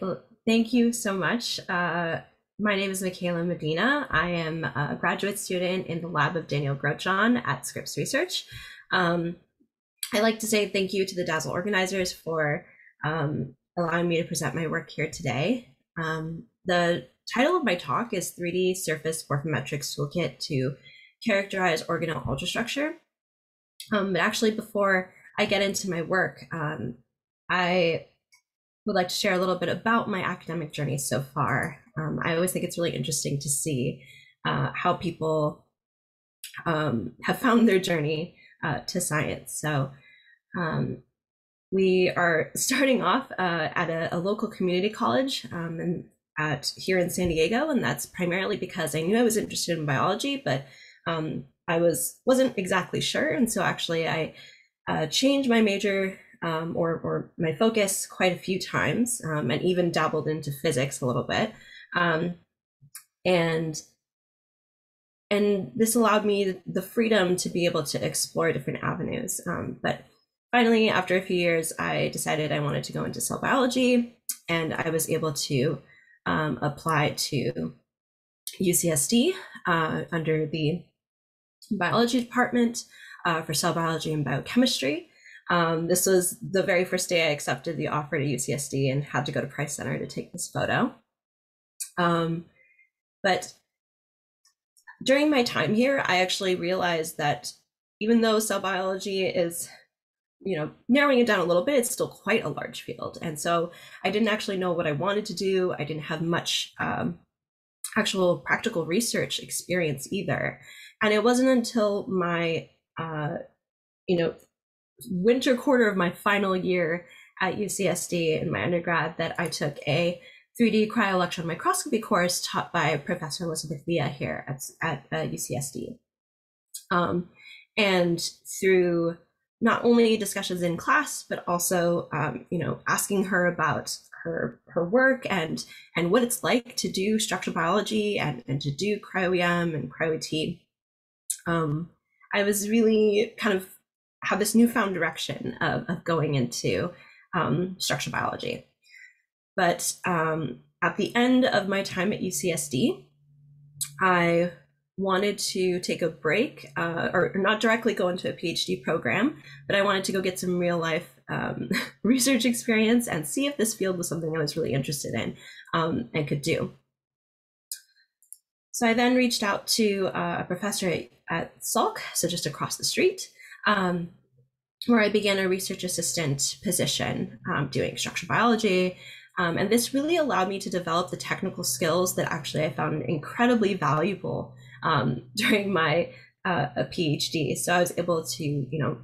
Well, thank you so much. Uh, my name is Michaela Medina. I am a graduate student in the lab of Danielle Grotjahn at Scripps Research. Um, I'd like to say thank you to the DaSL organizers for um, allowing me to present my work here today. Um, the title of my talk is 3D Surface Morphometrics Toolkit to Characterize Organelle Ultrastructure. Um, but actually, before I get into my work, um, I would like to share a little bit about my academic journey so far. Um, I always think it's really interesting to see uh, how people um, have found their journey uh, to science. So um, we are starting off uh, at a, a, local community college um, and at here in San Diego, and that's primarily because I knew I was interested in biology, but um, I was wasn't exactly sure, and so actually I uh, changed my major um, or, or my focus quite a few times um, and even dabbled into physics a little bit. Um, and and this allowed me the freedom to be able to explore different avenues. Um, but finally, after a few years, I decided I wanted to go into cell biology, and I was able to um, apply to UCSD uh, under the biology department uh, for cell biology and biochemistry. Um, this was the very first day I accepted the offer to UCSD and had to go to Price Center to take this photo. Um, but during my time here, I actually realized that even though cell biology is, you know, narrowing it down a little bit, it's still quite a large field. And so I didn't actually know what I wanted to do. I didn't have much um, actual practical research experience either. And it wasn't until my, uh, you know, winter quarter of my final year at UCSD in my undergrad that I took a 3D cryo-electron microscopy course taught by Professor Elizabeth Villa here at, at uh, UCSD. Um, and through not only discussions in class, but also, um, you know, asking her about her her work and and what it's like to do structural biology and, and to do cryo-EM and cryo-ET. Um, I was really kind of have this newfound direction of, of going into um, structural biology. But um, at the end of my time at UCSD, I wanted to take a break, uh, or not directly go into a PhD program, but I wanted to go get some real life um, research experience and see if this field was something I was really interested in um, and could do. So I then reached out to uh, a professor at, at Salk, so just across the street, um, where I began a research assistant position um, doing structural biology. Um, and this really allowed me to develop the technical skills that actually I found incredibly valuable um, during my uh, a PhD. So I was able to, you know,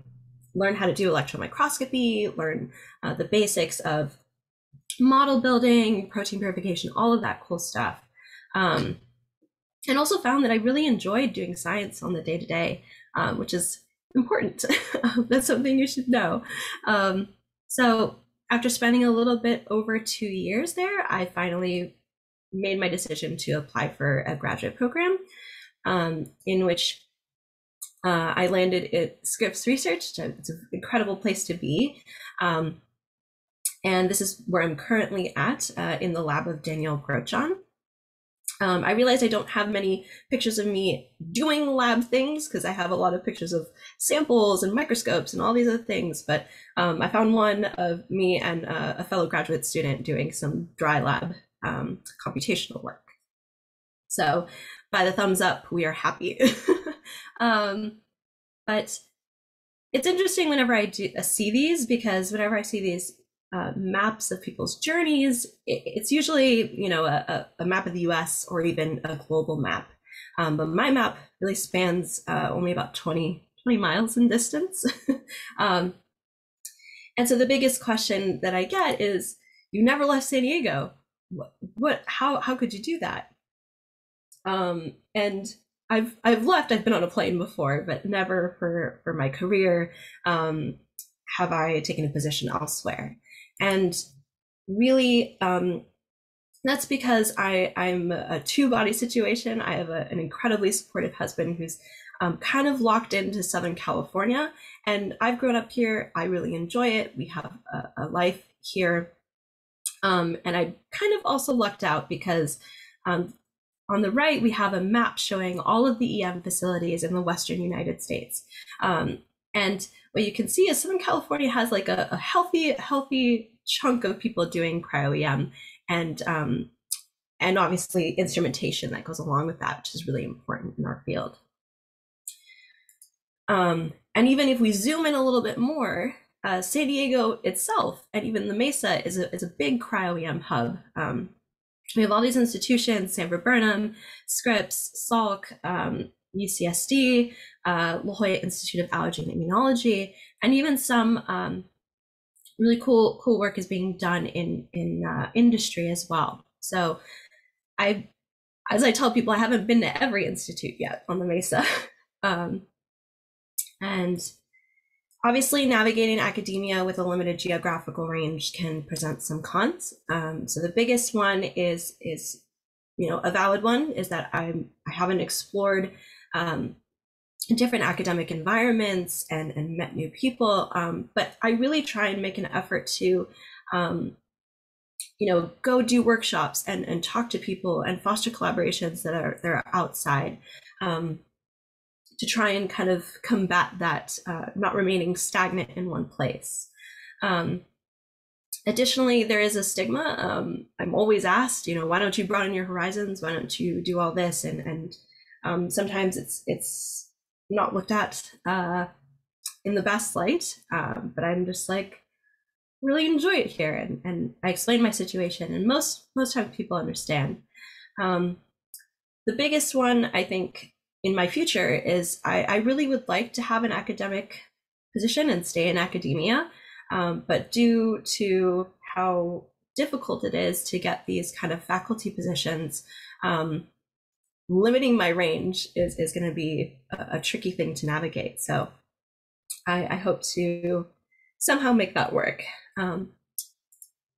learn how to do electron microscopy, learn uh, the basics of model building, protein purification, all of that cool stuff. Um, and also found that I really enjoyed doing science on the day to day, which is important. That's something you should know. Um, so after spending a little bit over two years there, I finally made my decision to apply for a graduate program um, in which uh, I landed at Scripps Research. It's an incredible place to be. Um, and this is where I'm currently at uh, in the lab of Danielle Grotjahn. Um, I realized I don't have many pictures of me doing lab things because I have a lot of pictures of samples and microscopes and all these other things. But um, I found one of me and uh, a fellow graduate student doing some dry lab um, computational work. So by the thumbs up, we are happy. Um, but it's interesting whenever I do uh, see these because whenever I see these uh, maps of people's journeys. it's usually, you know, a, a, map of the US or even a global map. Um, but my map really spans uh, only about 20, 20 miles in distance. um, and so the biggest question that I get is, you never left San Diego. What, what how, how could you do that? Um, and I've, I've left, I've been on a plane before, but never for, for my career um, have I taken a position elsewhere and really um, that's because I, I'm a two body situation. I have a, an incredibly supportive husband who's um, kind of locked into Southern California. And I've grown up here. I really enjoy it. We have a, a life here. Um, and I kind of also lucked out because um, on the right, we have a map showing all of the EM facilities in the Western United States. Um, and what you can see is Southern California has like a, a healthy, healthy chunk of people doing cryo EM and um, and obviously instrumentation that goes along with that, which is really important in our field. Um, and even if we zoom in a little bit more, uh, San Diego itself and even the Mesa is a, is a big cryo-EM hub. Um, we have all these institutions, Sanford Burnham, Scripps, Salk, um, UCSD, uh, La Jolla Institute of Allergy and Immunology, and even some um, really cool cool work is being done in in uh, industry as well. So I, as I tell people, I haven't been to every institute yet on the Mesa. um, and obviously, navigating academia with a limited geographical range can present some cons. Um, so the biggest one is is you know a valid one is that I'm I haven't explored um, different academic environments and and met new people. Um, but I really try and make an effort to um, you know go do workshops and and talk to people and foster collaborations that are that are outside um, to try and kind of combat that uh, not remaining stagnant in one place um, additionally there is a stigma um, i'm always asked you know why don't you broaden your horizons why don't you do all this and and um, sometimes it's it's not looked at uh, in the best light um, but i'm just like really enjoy it here and, and i explain my situation and most most times people understand. Um, the biggest one i think in my future is I, I really would like to have an academic position and stay in academia um, but due to how difficult it is to get these kind of faculty positions um, limiting my range is, is going to be a, a, tricky thing to navigate so I, I hope to somehow make that work um,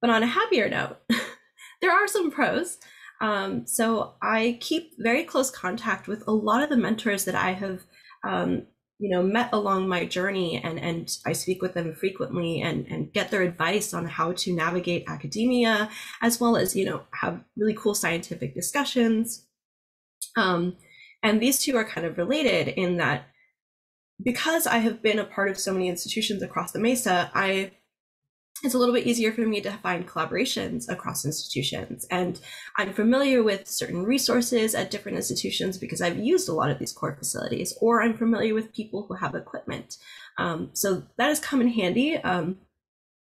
but on a happier note, there are some pros. Um, so I keep very close contact with a lot of the mentors that I have, um, you know, met along my journey, and and I speak with them frequently and and get their advice on how to navigate academia, as well as you know have really cool scientific discussions. Um, and these two are kind of related in that because I have been a part of so many institutions across the Mesa, I it's a little bit easier for me to find collaborations across institutions. And I'm familiar with certain resources at different institutions because I've used a lot of these core facilities, or I'm familiar with people who have equipment. Um, so that has come in handy um,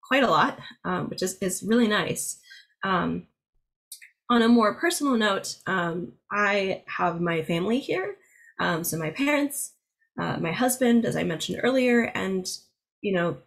quite a lot, um, which is, is really nice. Um, on a more personal note, um, I have my family here. Um, so my parents, uh, my husband, as I mentioned earlier, and you know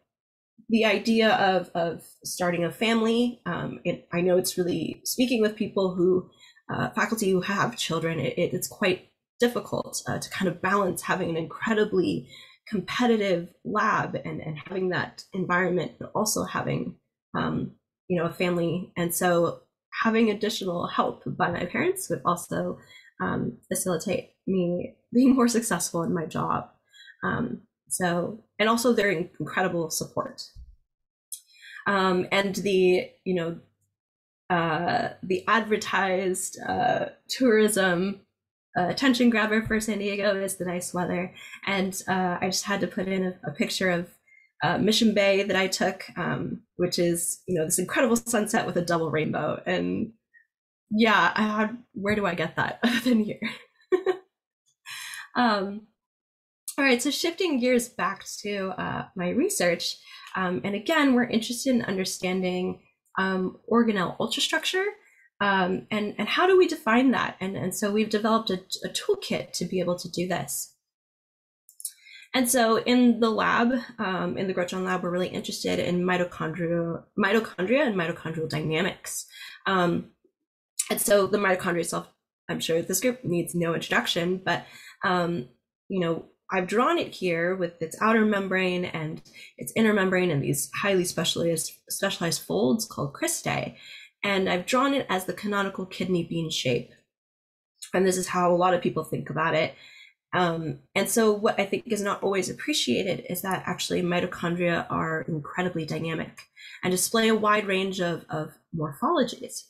the idea of of starting a family. Um, it, I know it's really speaking with people who uh, faculty who have children. It, it, it's quite difficult uh, to kind of balance having an incredibly competitive lab and and having that environment, but also having um, you know a family. And so having additional help by my parents would also um, facilitate me being more successful in my job. Um, so, and also their incredible support. Um, and the, you know, uh, the advertised uh, tourism uh, attention grabber for San Diego is the nice weather. And uh, I just had to put in a, a picture of uh, Mission Bay that I took, um, which is, you know, this incredible sunset with a double rainbow. And yeah, I where do I get that other than here? um, all right, so shifting gears back to uh, my research, um, and again, we're interested in understanding um, organelle ultrastructure um, and, and how do we define that? And, and so we've developed a, a toolkit to be able to do this. And so in the lab, um, in the Grotjahn lab, we're really interested in mitochondria, mitochondria and mitochondrial dynamics. Um, and so the mitochondria itself, I'm sure this group needs no introduction, but um, you know, I've drawn it here with its outer membrane and its inner membrane and these highly specialized specialized folds called cristae. And I've drawn it as the canonical kidney bean shape. And this is how a lot of people think about it. Um, and so, what I think is not always appreciated is that actually mitochondria are incredibly dynamic and display a wide range of, of morphologies.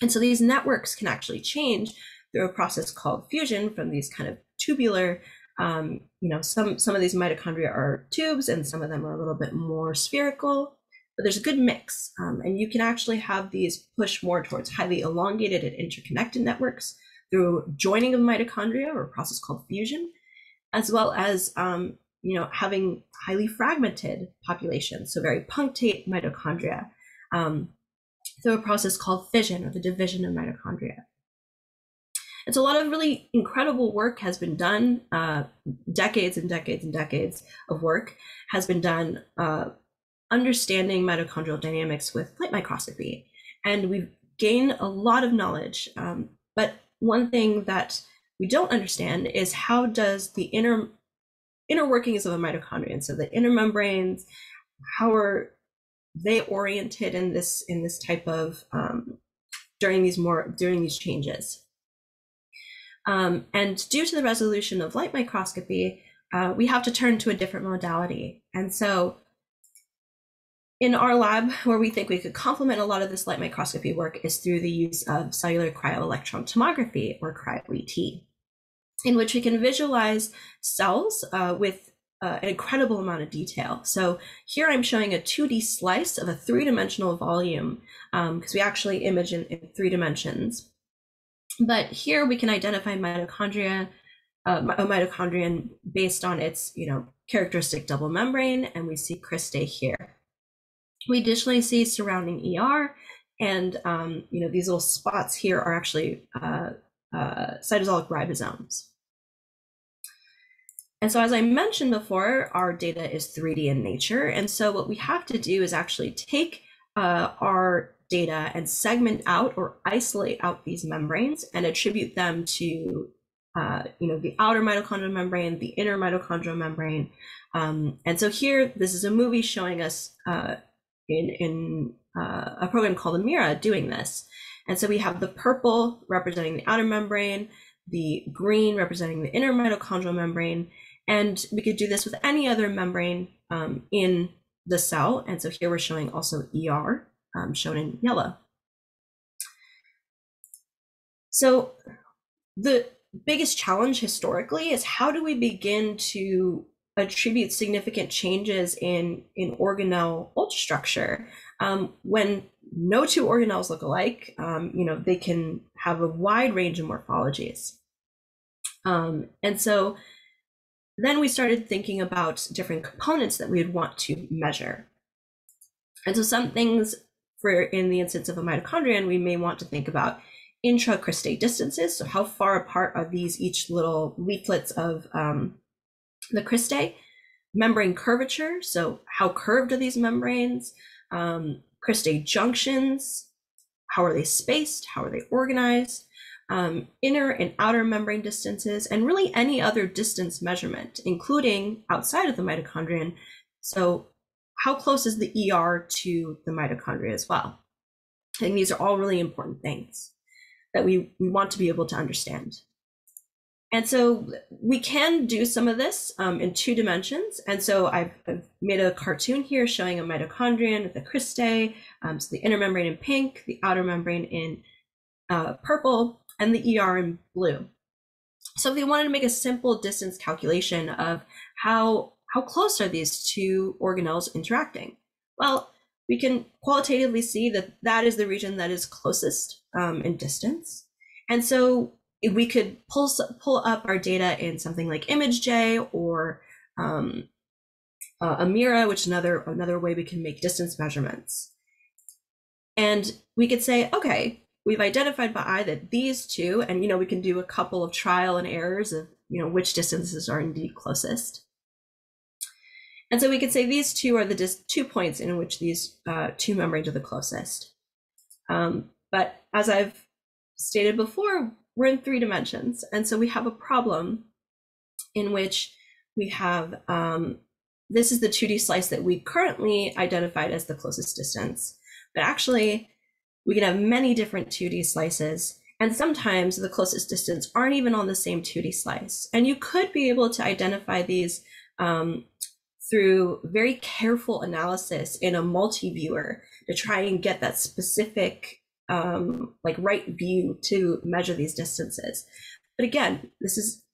And so, these networks can actually change through a process called fusion from these kind of tubular. Um, you know, some some of these mitochondria are tubes, and some of them are a little bit more spherical. But there's a good mix, um, and you can actually have these push more towards highly elongated and interconnected networks through joining of mitochondria or a process called fusion, as well as um, you know having highly fragmented populations, so very punctate mitochondria, um, through a process called fission or the division of mitochondria. So a lot of really incredible work has been done. Uh, decades and decades and decades of work has been done uh, understanding mitochondrial dynamics with light microscopy, and we've gained a lot of knowledge. Um, but one thing that we don't understand is how does the inner inner workings of a mitochondrion, so the inner membranes, how are they oriented in this in this type of um, during these more during these changes. Um, and due to the resolution of light microscopy, uh, we have to turn to a different modality. And so in our lab, where we think we could complement a lot of this light microscopy work is through the use of cellular cryo-electron tomography, or cryo-ET, in which we can visualize cells uh, with uh, an incredible amount of detail. So here I'm showing a 2D slice of a three-dimensional volume, because um, we actually image in, in, three dimensions. But here we can identify mitochondria, uh, a mitochondrion based on its, you know, characteristic double membrane, and we see cristae here. We additionally see surrounding ER, and um, you know these little spots here are actually uh, uh, cytosolic ribosomes. And so, as I mentioned before, our data is 3D in nature, and so what we have to do is actually take uh, our data and segment out or isolate out these membranes and attribute them to uh, you know the outer mitochondrial membrane, the inner mitochondrial membrane. Um, and so here, this is a movie showing us uh, in, in uh, a program called Amira doing this. And so we have the purple representing the outer membrane, the green representing the inner mitochondrial membrane, and we could do this with any other membrane um, in the cell. And so here we're showing also ER, um, shown in yellow. So the biggest challenge historically is how do we begin to attribute significant changes in in organelle ultrastructure um, when no two organelles look alike um, you know they can have a wide range of morphologies. Um, and so then we started thinking about different components that we would want to measure. And so some things for in the instance of a mitochondrion we may want to think about intracristae distances. So how far apart are these each little leaflets of um, the cristae, membrane curvature, so how curved are these membranes, um, cristae junctions, how are they spaced, how are they organized, um, inner and outer membrane distances, and really any other distance measurement, including outside of the mitochondrion. So how close is the ER to the mitochondria as well? I think these are all really important things that we, we want to be able to understand. And so we can do some of this um, in two dimensions. And so I've, I've, made a cartoon here showing a mitochondrion a cristae, um, so the inner membrane in pink, the outer membrane in uh, purple, and the ER in blue. So if we wanted to make a simple distance calculation of how, how close are these two organelles interacting? Well, we can qualitatively see that that is the region that is closest um, in distance. And so we could pull pull up our data in something like ImageJ or um, uh, Amira, which is another another way we can make distance measurements. And we could say, okay, we've identified by eye that these two, and you know, we can do a couple of trial and errors of you know which distances are indeed closest. And so we could say these two are the two points in which these uh, two membranes are the closest. Um, but as I've stated before, we're in three dimensions. And so we have a problem in which we have um, this is the 2D slice that we currently identified as the closest distance. But actually, we can have many different 2D slices. And sometimes the closest distance aren't even on the same 2D slice. And you could be able to identify these um, through very careful analysis in a multi-viewer to try and get that specific um, like right view to measure these distances. But again, this is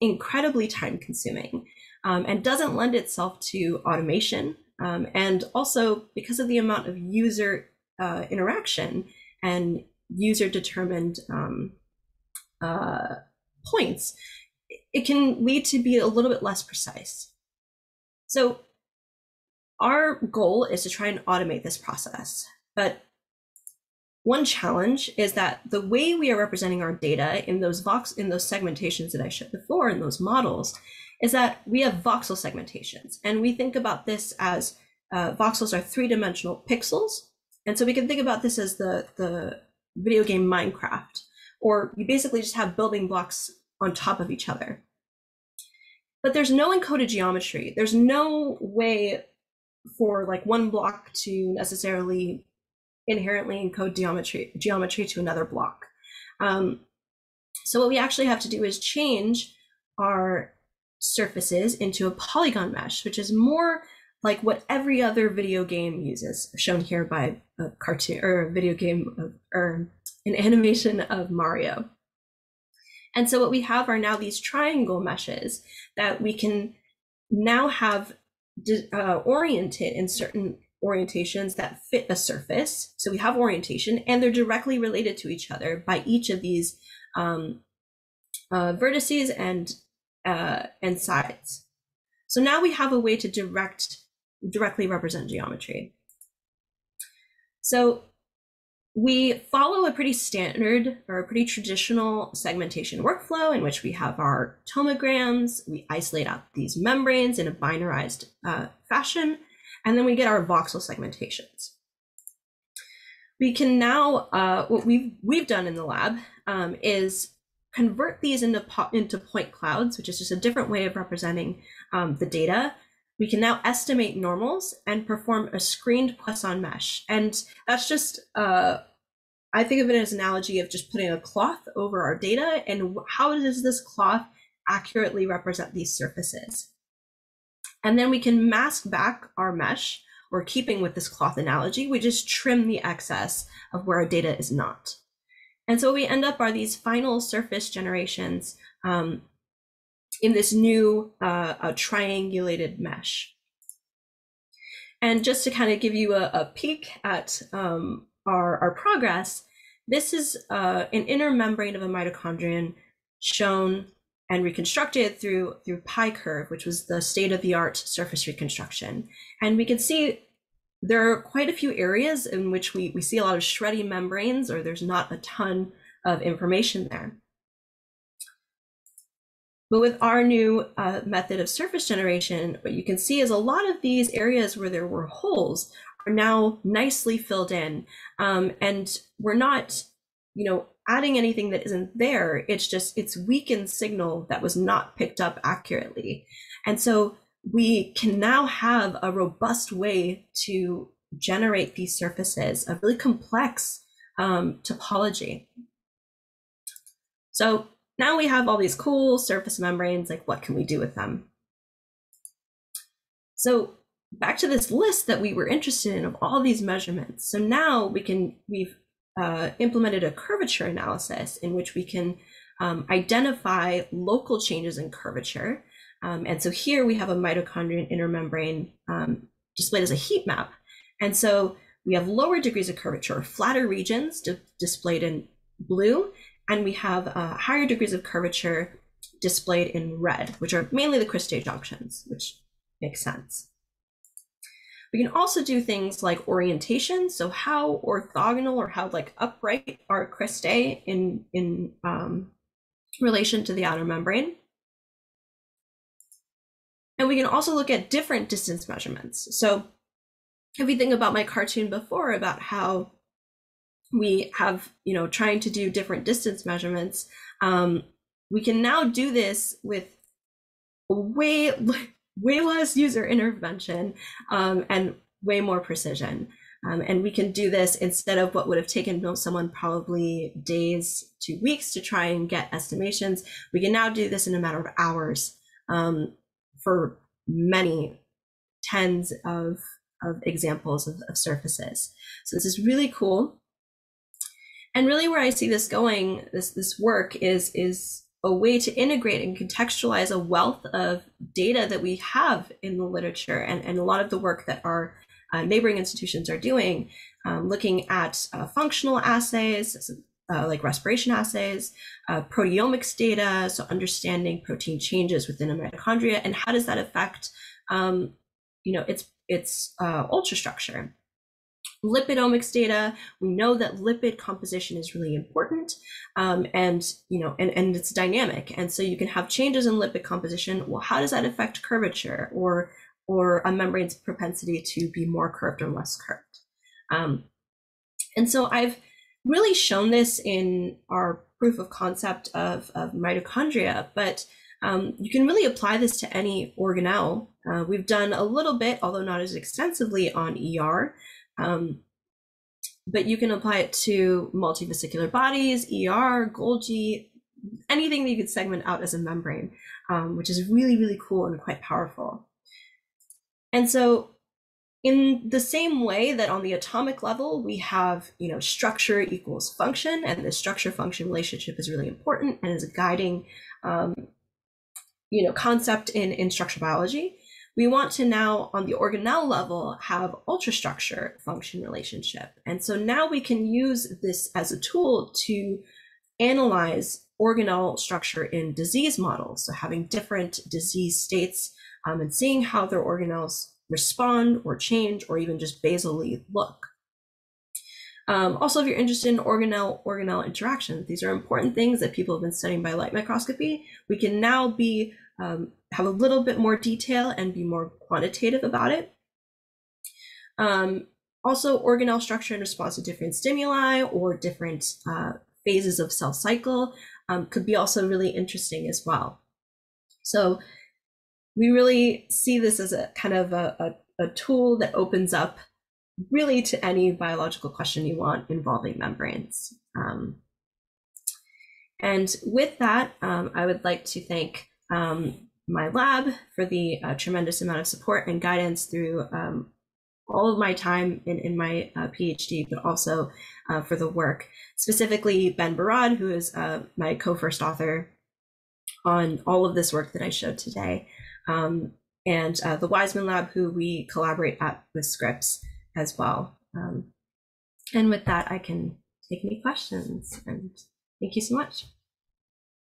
incredibly time consuming um, and doesn't lend itself to automation. Um, and also because of the amount of user uh, interaction and user determined um, uh, points, it can lead to be a little bit less precise. So our goal is to try and automate this process. But one challenge is that the way we are representing our data in those vox in those segmentations that I showed before in those models is that we have voxel segmentations, and we think about this as uh, voxels are three-dimensional pixels, and so we can think about this as the the video game Minecraft, or you basically just have building blocks on top of each other. But there's no encoded geometry. There's no way for like one block to necessarily inherently encode geometry geometry to another block. Um, so what we actually have to do is change our surfaces into a polygon mesh, which is more like what every other video game uses, shown here by a cartoon or a video game of, or an animation of Mario. And so what we have are now these triangle meshes that we can now have uh, oriented in certain orientations that fit a surface. So we have orientation and they're directly related to each other by each of these um, uh, vertices and, uh, and sides. So now we have a way to direct, directly represent geometry. So we follow a pretty standard or a pretty traditional segmentation workflow in which we have our tomograms, we isolate out these membranes in a binarized uh, fashion, and then we get our voxel segmentations. We can now, uh, what we've, we've done in the lab um, is convert these into, into point clouds, which is just a different way of representing um, the data. We can now estimate normals and perform a screened Poisson mesh. And that's just, uh, I think of it as an analogy of just putting a cloth over our data and how does this cloth accurately represent these surfaces? And then we can mask back our mesh or keeping with this cloth analogy, we just trim the excess of where our data is not. And so what we end up are these final surface generations um, in this new uh, triangulated mesh. And just to kind of give you a, a peek at um, our, our progress, this is uh, an inner membrane of a mitochondrion shown and reconstructed through through PyCurv, which was the state of the art surface reconstruction. And we can see there are quite a few areas in which we, we see a lot of shreddy membranes or there's not a ton of information there. But with our new uh, method of surface generation, what you can see is a lot of these areas where there were holes are now nicely filled in. Um, and we're not, you know, adding anything that isn't there. It's just, it's weakened signal that was not picked up accurately. And so we can now have a robust way to generate these surfaces, a really complex um, topology. So now we have all these cool surface membranes, like what can we do with them? So back to this list that we were interested in of all these measurements. So now we can, we've uh, implemented a curvature analysis in which we can um, identify local changes in curvature. Um, and so here we have a mitochondrion inner membrane um, displayed as a heat map. And so we have lower degrees of curvature, flatter regions displayed in blue, and we have uh, higher degrees of curvature displayed in red, which are mainly the cristae junctions, which makes sense. We can also do things like orientation. So how orthogonal or how like upright are cristae in, in um, relation to the outer membrane. And we can also look at different distance measurements. So if we think about my cartoon before about how we have, you know, trying to do different distance measurements, um, we can now do this with a way way less user intervention um, and way more precision. Um, and we can do this instead of what would have taken someone probably days to weeks to try and get estimations. We can now do this in a matter of hours um, for many tens of, of examples of, of surfaces. So this is really cool. And really where I see this going, this, this work is, is a way to integrate and contextualize a wealth of data that we have in the literature and, and a lot of the work that our uh, neighboring institutions are doing, um, looking at uh, functional assays, uh, like respiration assays, uh, proteomics data, so understanding protein changes within a mitochondria, and how does that affect, um, you know, its its uh, ultrastructure. Lipidomics data, we know that lipid composition is really important, um, and you know, and and it's dynamic, and so you can have changes in lipid composition. Well, how does that affect curvature or or a membrane's propensity to be more curved or less curved? Um, and so I've really shown this in our proof of concept of, of mitochondria, but um, you can really apply this to any organelle. Uh, we've done a little bit, although not as extensively, on ER, um, but you can apply it to multivesicular bodies, ER, Golgi, anything that you could segment out as a membrane, um, which is really, really cool and quite powerful. And so in the same way that on the atomic level we have you know structure equals function and the structure function relationship is really important and is a guiding um, you know concept in in structural biology we want to now on the organelle level have ultrastructure function relationship and so now we can use this as a tool to analyze organelle structure in disease models so having different disease states um, and seeing how their organelles respond or change or even just basally look. Um, also, if you're interested in organelle organelle interaction, these are important things that people have been studying by light microscopy. We can now be um, have a little bit more detail and be more quantitative about it. Um, also, organelle structure in response to different stimuli or different uh, phases of cell cycle um, could be also really interesting as well. So we really see this as a kind of a, a, a tool that opens up really to any biological question you want involving membranes. Um, and with that, um, I would like to thank um, my lab for the uh, tremendous amount of support and guidance through um, all of my time in, in my uh, PhD, but also uh, for the work. Specifically, Ben Barad, who is uh, my co-first author on all of this work that I showed today um, and uh, the Wiseman Lab, who we collaborate at with Scripps as well. Um, and with that, I can take any questions. And thank you so much.